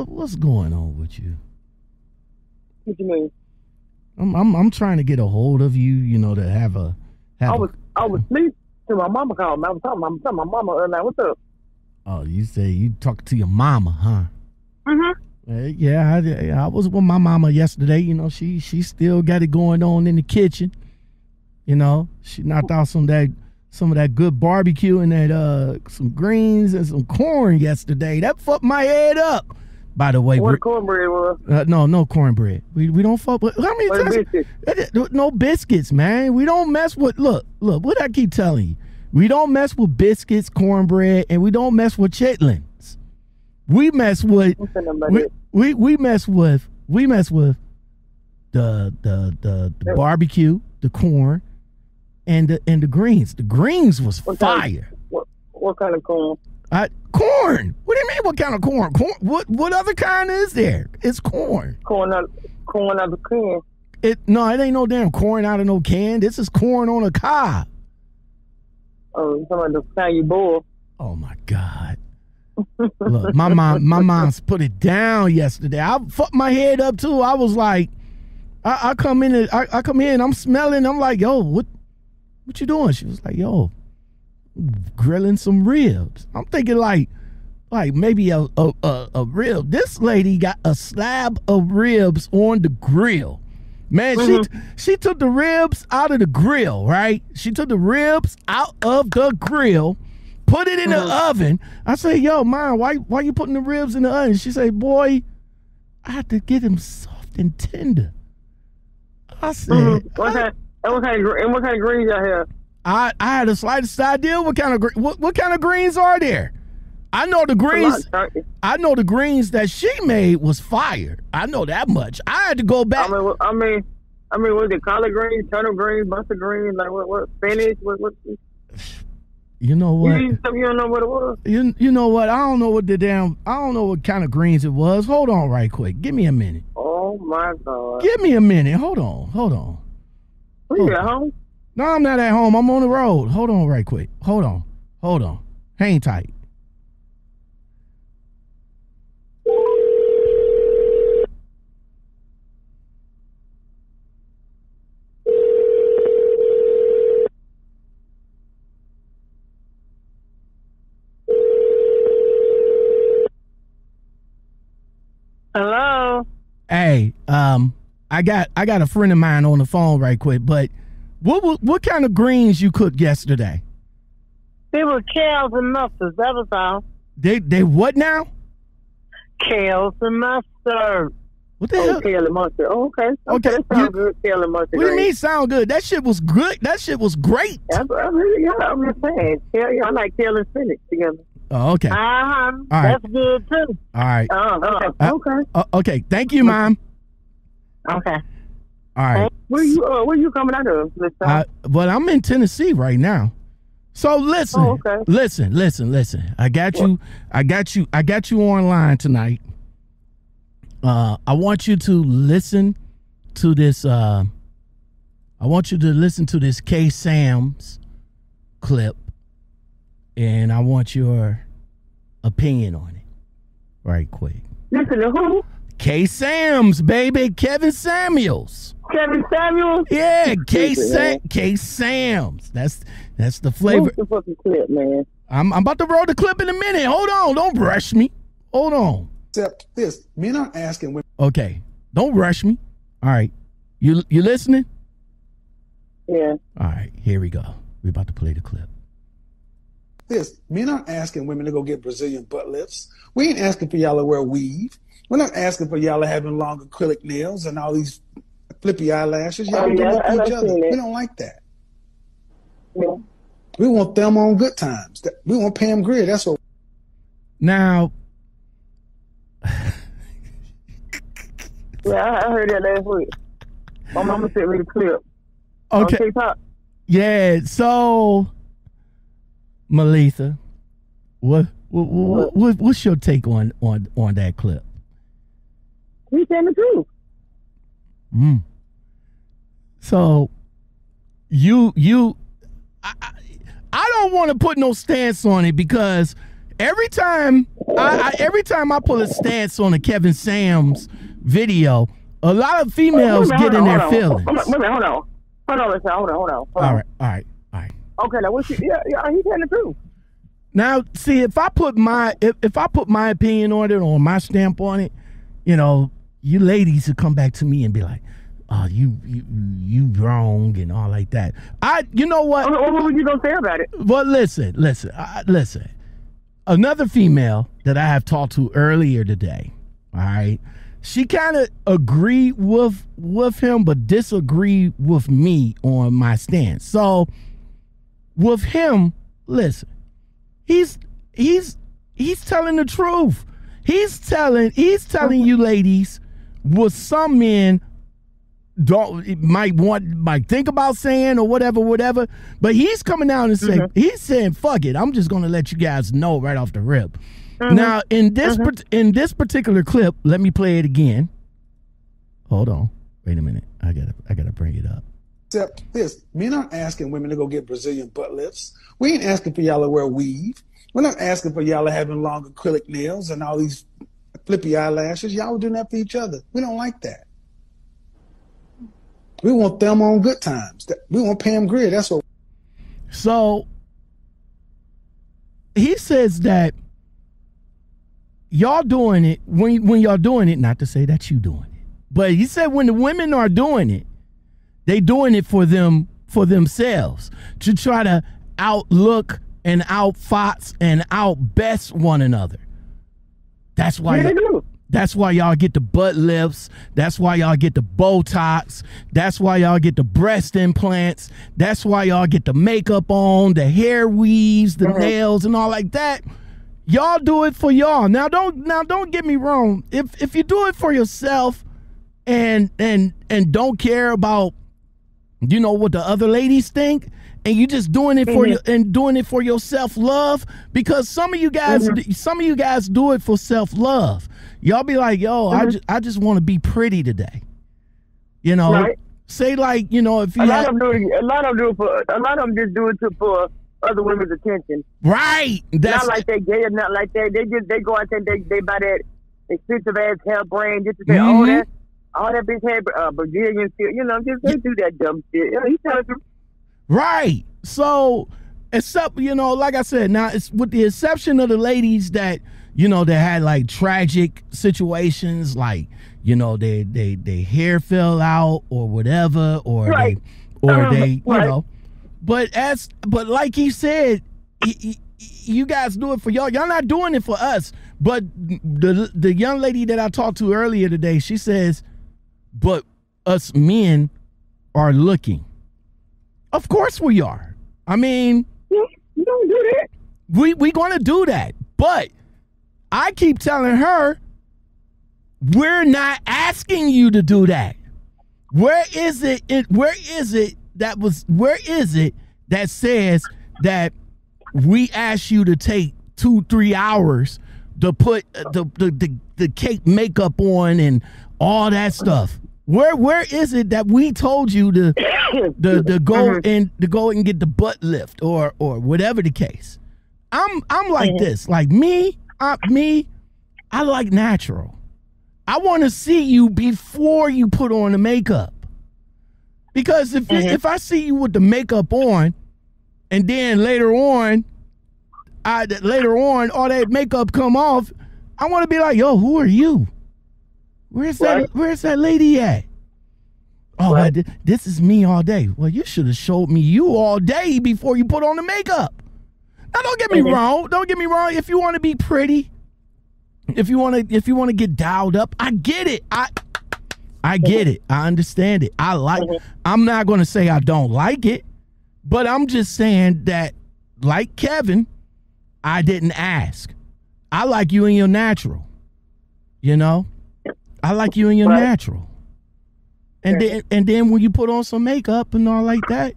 what, what's going on with you? What you mean? I'm, I'm I'm trying to get a hold of you. You know, to have a. Have I a- was I was asleep till my mama called me. I was talking, I was telling my mama earlier. night, What's up? oh, you say you talk to your mama, huh? Uh, yeah, I, I was with my mama yesterday. You know, she she still got it going on in the kitchen. You know, she knocked out some of that some of that good barbecue and that uh some greens and some corn yesterday. That fucked my head up. By the way, What cornbread was? uh, no, no cornbread. We we don't fuck with how many times? biscuits? No biscuits, man. We don't mess with. Look, look. What I keep telling you, we don't mess with biscuits, cornbread, and we don't mess with chitlins. We mess with. I'm saying about We, we we mess with. We mess with the the the, the barbecue, the corn, and the and the greens. The greens was What kind- fire. What, what kind of corn? I, corn. What do you mean? What kind of corn? Corn. What what other kind is there? It's corn. Corn out, corn out the can. It no, it ain't no damn corn out of no can. This is corn on a cob. Oh, some of the kind you boil. Oh my God. Look, my mom, my mom's put it down yesterday. I fucked my head up too. I was like, I, I come in, and, I, I come in, I'm smelling. I'm like, yo, what, what you doing? She was like, yo, grilling some ribs. I'm thinking like, like maybe a a, a, a rib. This lady got a slab of ribs on the grill. Man, she she took the ribs out of the grill, right? She took the ribs out of the grill, put it in the oven. I say, "Yo, mom, why why you putting the ribs in the oven?" She say, "Boy, I have to get them soft and tender." I said, Mm-hmm. What kind? And what kind of and what kind of greens y'all have? I, I had the slightest idea what kind of what, what kind of greens are there. I know the lot greens. I know the greens that she made was fire. I know that much. I had to go I back. mean, I mean, I mean, what is it? Collard greens, turnip greens, mustard greens, like what? What spinach? What? What? You, You know what? something you don't know what it was? You you know what? I don't know what the damn. I don't know what kind of greens it was. Hold on, right quick. Give me a minute. Oh my god! Give me a minute. Hold on. Hold on. You at home? No, I'm not at home. I'm on the road. Hold on, right quick. Hold on. Hold on. Hang tight. Hello. Hey, um, I got I got a friend of mine on the phone right quick. But what what, what kind of greens you cooked yesterday? It was kales and mustard. That was all. They they what now? Kales and mustard. What the Oh, hell? kale and mustard. Oh, okay. Okay, Okay, that sounds good. Kale and mustard. What do you mean sound good? That shit was good. That shit was great. That's what I really got. I'm just saying. Kale, yeah, I like kale and spinach together. Oh, okay. Uh huh. right. That's good too. All right. Oh, okay. Uh, okay. Uh, okay. Thank you, mom. Okay. All right. Where you? Uh, where you coming out of? I, but I'm in Tennessee right now. So listen, Oh, okay. listen, listen, listen. I got you. I got you. I got you online tonight. Uh, I want you to listen to this. Uh, I want you to listen to this K Sam's clip, and I want your opinion on it, right quick. Listen to who? K Sam's baby, Kevin Samuels. Kevin Samuels. Yeah, K Stupid, Sam. K Sam's. That's that's the flavor. What's the fucking clip, man? I'm I'm about to roll the clip in a minute. Hold on, don't rush me. Hold on. Except this, men aren't asking women Okay, don't rush me. All right, you you listening? Yeah. All right, here we go. We're about to play the clip. this. Men aren't asking women to go get Brazilian butt lifts. We ain't asking for y'all to wear weave. We're not asking for y'all to having long acrylic nails and all these flippy eyelashes. Y'all Oh, do yeah, that I- each other. We don't like that. Yeah. We want them on good times. We want Pam Grier. That's what Now, Yeah, I, I heard that last week. My mama sent me the clip on okay, TikTok. yeah. So, Melitha, what what, what what what's your take on on on that clip? He saying the truth. Mm. So you you I, I, I don't want to put no stance on it because every time I, I every time I pull a stance on a Kevin Sams video, a lot of females a get in hold their on, feelings. Hold on, hold on. Hold on, hold on, hold on. Hold All on. right, all right, all right. Okay, now what you, yeah, yeah, he's telling the truth. Now, see, if I put my if, if I put my opinion on it or my stamp on it, you know, you ladies would come back to me and be like, "Oh, you you you wrong" and all like that. I, you know what? What, what were you gonna say about it? But listen, listen, uh, listen. Another female that I have talked to earlier today, all right, she kind of agreed with with him, but disagreed with me on my stance. So, with him, listen, he's he's he's telling the truth. He's telling he's telling you ladies what some men don't might want might think about saying or whatever, whatever. But he's coming out and saying mm-hmm. he's saying, "Fuck it, I'm just gonna let you guys know right off the rip." Mm-hmm. Now in this mm-hmm. part- in this particular clip, let me play it again. Hold on, wait a minute. I gotta I gotta bring it up. Except this, men aren't asking women to go get Brazilian butt lifts. We ain't asking for y'all to wear weave. We're not asking for y'all to having long acrylic nails and all these flippy eyelashes. Y'all are doing that for each other. We don't like that. We want them on good times. We want Pam Grier. That's what So he says that y'all doing it when when y'all doing it, not to say that you doing it, but he said when the women are doing it, they doing it for them for themselves to try to outlook and outfox and outbest one another. That's why Yeah, that's why y'all get the butt lifts. That's why y'all get the Botox. That's why y'all get the breast implants. That's why y'all get the makeup on, the hair weaves, the uh-huh. nails, and all like that. Y'all do it for y'all. Now don't now don't get me wrong. If if you do it for yourself and and and don't care about you know what the other ladies think and you just doing it for your and doing it for your self-love because some of you guys some of you guys do it for self-love y'all be like yo I, Mhm. just, I just want to be pretty today you know Right. say like you know if you A lot had, of them do it. A lot of them do it for. A lot of them just do it to, for other women's attention. right that's not like they gay or not like that. They just they go out there. They they buy that expensive ass hair brand just to say, oh that, oh that bitch had uh, Brazilian shit. You know, just they do that dumb shit. You know, he tells them. Right. So, except you know, like I said, now it's with the exception of the ladies that you know that had like tragic situations, like you know they they they hair fell out or whatever, or Right. they or Um, they you right. know. But as but like he said, y- y- you guys do it for y'all. Y'all not doing it for us. But the the young lady that I talked to earlier today, she says, but us men are looking. Of course we are. I mean, You you don't do that. we we going to do that. But I keep telling her we're not asking you to do that. Where is it, it where is it that was where is it that says that we ask you to take 2 3 hours to put uh, the the the, the cake makeup on and all that stuff? Where where is it that we told you to the the go Mhm. and to go and get the butt lift or or whatever the case. I'm I'm like Mhm. this. Like me, I, me, I like natural. I want to see you before you put on the makeup. Because if Mhm. if I see you with the makeup on, and then later on, I later on all that makeup come off, I want to be like, yo, who are you? Where's that? Right. Where's that lady at? Oh, Right. I- this is me all day. Well, you should have showed me you all day before you put on the makeup. Now, don't get me Mhm. wrong. Don't get me wrong. If you want to be pretty, if you want to, if you want to get dialed up, I get it. I, I get it. I understand it. I like. Mhm. I'm not going to say I don't like it, but I'm just saying that, like Kevin, I didn't ask. I like you in your natural. You know, I like you in your Right. natural. And Yeah. then and then when you put on some makeup and all like that,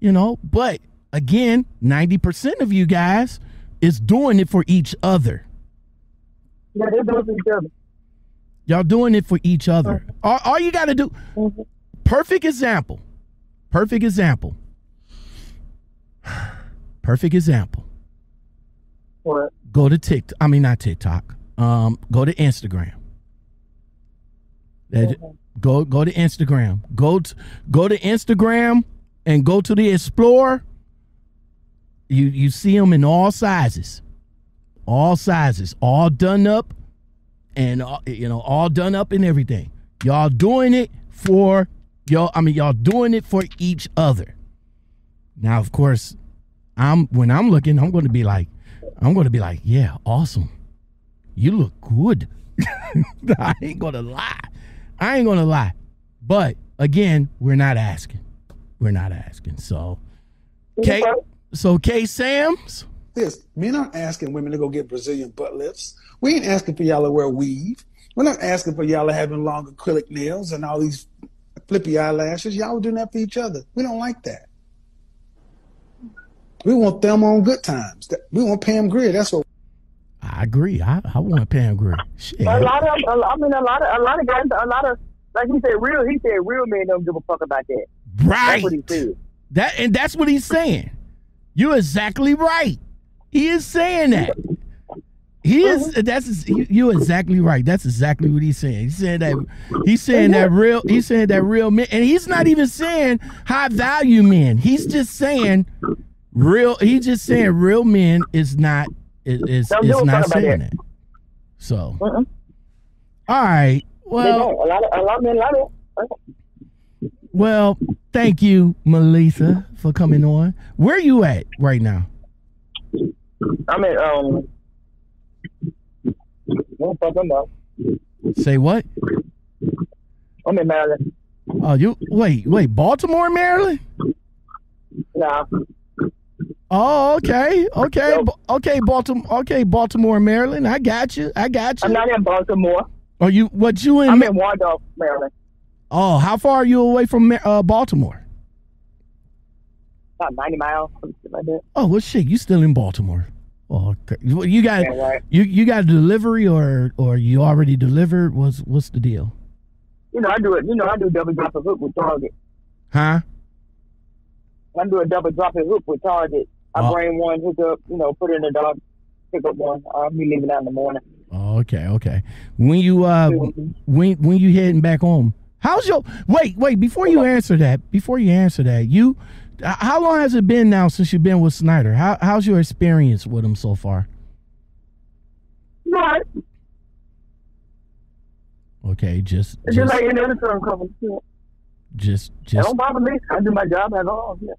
you know, but again, 90% of you guys is doing it for each other. Yeah, they do it for each other. Y'all doing it for each other. All, all you got to do, Mhm. perfect example. Perfect example. Perfect example. What? Go to TikTok. I mean, not TikTok. Um, go to Instagram. That- Go go to Instagram. Go to go to Instagram and go to the Explorer. You you see them in all sizes, all sizes, all done up, and uh, you know all done up and everything. Y'all doing it for y'all. I mean, y'all doing it for each other. Now, of course, I'm when I'm looking, I'm going to be like, I'm going to be like, yeah, awesome. You look good. I ain't gonna lie. I ain't gonna lie. But again, we're not asking. We're not asking. So, K. So Kay Sam's. This men aren't asking women to go get Brazilian butt lifts. We ain't asking for y'all to wear weave. We're not asking for y'all to having long acrylic nails and all these flippy eyelashes. Y'all doing that for each other. We don't like that. We want them on good times. We want Pam Grier. That's what. I agree. I, I want Pam Grier. Shit. A lot of, a I mean, a lot of, a lot of guys, a lot of, like he said, real. He said, real men don't give a fuck about that. Right. That's what he said. That and that's what he's saying. You're exactly right. He is saying that. He is. Uh-huh. That's you- you're exactly right. That's exactly what he's saying. He's saying that. He's saying that real. He's saying that real men, and he's not even saying high value men. He's just saying real. He's just saying real men is not is is, Don't is not saying that. So, Mm-mm. all right. Well. A lot of, a lot of men love it. well. Thank you, Melitha, for coming on. Where are you at right now? I mean, um, don't fuck them up. Say what? I'm in Maryland. Oh, you wait, wait, Baltimore, Maryland? Nah, Oh, okay, okay, Ba- okay, Baltimore, okay, Baltimore, Maryland. I got you, I got you. I'm not in Baltimore. Are you what you in? I'm in Waldorf, Maryland. oh, how far are you away from uh, Baltimore? About 90 miles, like that. Oh, well, shit, you still in Baltimore? Oh, okay. Well, you got Yeah, right. you you got a delivery or or you already delivered? What's what's the deal? You know, I do it. You know, I do double drop and hook with Target. Huh? I do a double drop and hook with Target. I Oh. bring one, hook up, you know, put it in the dog, pick up one. I'll be leaving out in the morning. Oh, okay, okay. When you uh when when you heading back home? How's your wait wait before you answer that before you answer that you how long has it been now since you've been with Schneider? How how's your experience with him so far? Right. Okay, just It's just just like any other film company. Yeah. just It just don't bother me. I do my job as all. Yeah.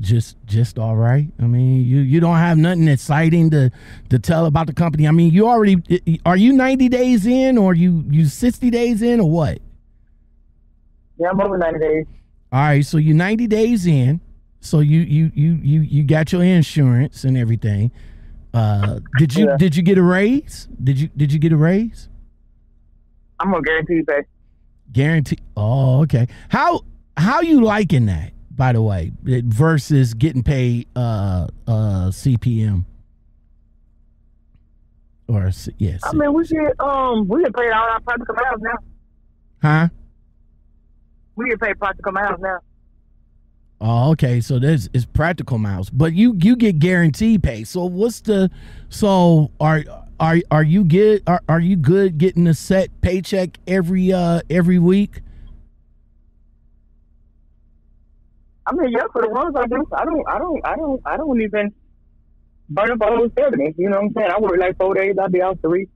Just just all right. I mean, you you don't have nothing exciting to to tell about the company. I mean, you already are you 90 days in or you you 60 days in or what? Yeah, I'm over 90 days. All right, so you 90 days in. So you you you you you got your insurance and everything. Uh did you Yeah. did you get a raise? Did you did you get a raise? I'm gonna guarantee you pay. Guarantee. Oh, okay. How how you liking that, by the way, versus getting paid uh uh CPM? Or yes. I mean, we get um, we get paid all our practical miles now. huh? We get paid practical miles now. Oh, okay. So there's it's practical miles, but you you get guaranteed pay. So what's the so are are are you good? Are are you good getting a set paycheck every uh every week? I mean, yeah, for the ones I do, I don't, I don't, I don't, I don't even burn up all those seventy. You know what I'm saying? I work like four days. I'll be out three.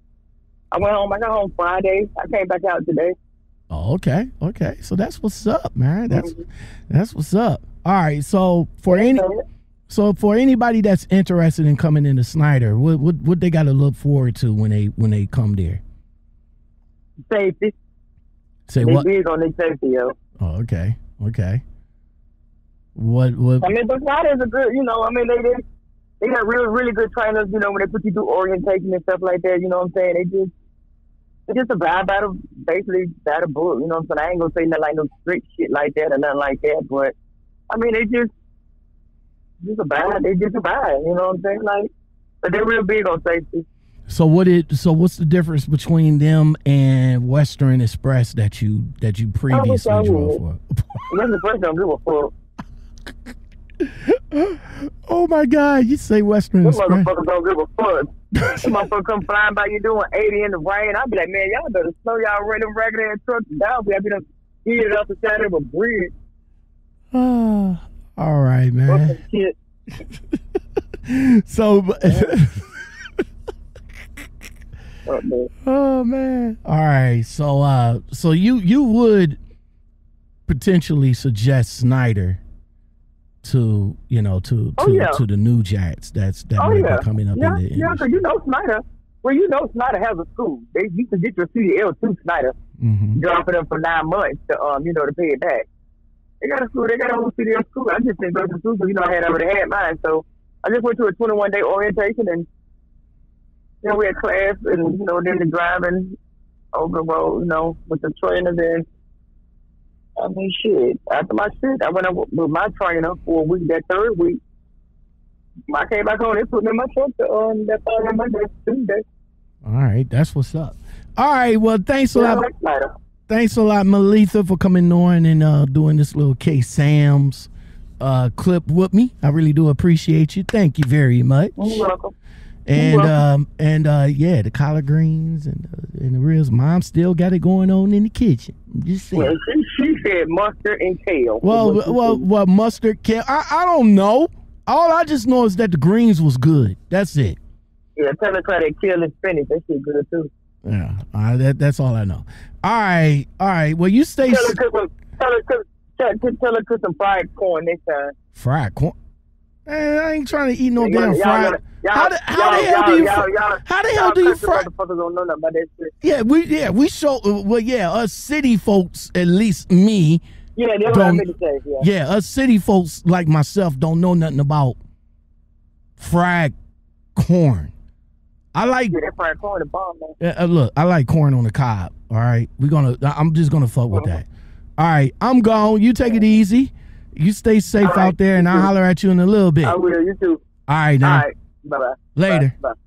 I went home. I got home Friday. I came back out today. Oh, okay, okay. So that's what's up, man. That's mm-hmm. that's what's up. All right. So for any so for anybody that's interested in coming into Schneider, what what what they got to look forward to when they when they come there? Safety. Say They what? big on their safety, yo. Oh, okay, okay. What what? I mean, but Fridays a good. You know, I mean, they they they got real, really good trainers. You know, when they put you through orientation and stuff like that. You know what I'm saying? They just they just a abide by the basically by the book. You know what I'm saying? I ain't gonna say nothing like no strict shit like that or nothing like that. But I mean, they just just abide. They just abide. You know what I'm saying? Like, but they're real big on safety. So what it? So what's the difference between them and Western Express that you that you previously drove for? The first don't give a fuck. Oh my God! You say Western Them Express? motherfuckers don't give a fuck. Them motherfuckers come flying by you doing 80 in the rain. I'll be like, man, y'all better slow y'all random ragged ass trucks down. We have to eat it up the side of a bridge. Ah, all right, man. shit. So, oh man. All right. So, uh, so you you would potentially suggest Schneider to you know to to, Oh, yeah. to the new jacks that's that Oh, might yeah. be coming up Yeah, in the yeah, industry. because you know Schneider. Well, you know Schneider has a school. They you can get your CDL through Schneider, hmm dropping them for nine months to um, you know, to pay it back. They got a school. They got a whole CDL school. I just didn't go to school because you know I had already had mine. So I just went to a 21 day orientation and you know we had class and you know then the driving over the road, you know, with the trainers and. I mean, shit. After my shit, I went up with my trainer for a week. That third week, I came back home. They put me in my truck on um, that following Monday, Tuesday. All right, that's what's up. All right, well, thanks a Yeah, lot. Thanks a lot, Melitha, for coming on and uh, doing this little K Sam's uh, clip with me. I really do appreciate you. Thank you very much. You're welcome. And um, and uh, yeah, the collard greens and uh, and the ribs. Mom still got it going on in the kitchen. I'm just saying. Well, she, she said mustard and kale. Well, well, said. well, mustard, kale. I, I don't know. All I just know is that the greens was good. That's it. yeah, tell her try that kale and spinach. That shit good too. Yeah, uh, that, that's all I know. All right, all right. Well, you stay Tell her cook. Tell her cook. Tell her cook some fried corn next time. fried corn. Man, I ain't trying to eat no damn fried. How the, how the hell do you? how the hell do you fry? Motherfuckers don't know nothing about that shit. Yeah, we yeah we show. Well, yeah, us city folks, at least me. Yeah, that's what I Don't- meant to say. Yeah. Yeah, us city folks like myself don't know nothing about fried corn. I like Yeah, fried corn bomb, man. Uh, uh, look, I like corn on the cob. All right, we're gonna. I'm just gonna fuck with that. All right, I'm gone. You take it easy. You stay safe right, out there, and I'll holler at you in a little bit. I will. You too. All right, now. All right. Bye-bye. Later. Bye. Bye.